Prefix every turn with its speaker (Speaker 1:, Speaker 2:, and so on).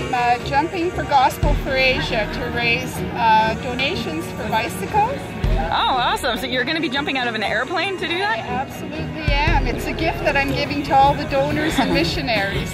Speaker 1: I'm uh, jumping for Gospel for Asia to raise uh, donations for bicycles.
Speaker 2: Oh, awesome. So you're going to be jumping out of an airplane to do that?
Speaker 1: I absolutely am. It's a gift that I'm giving to all the donors and missionaries.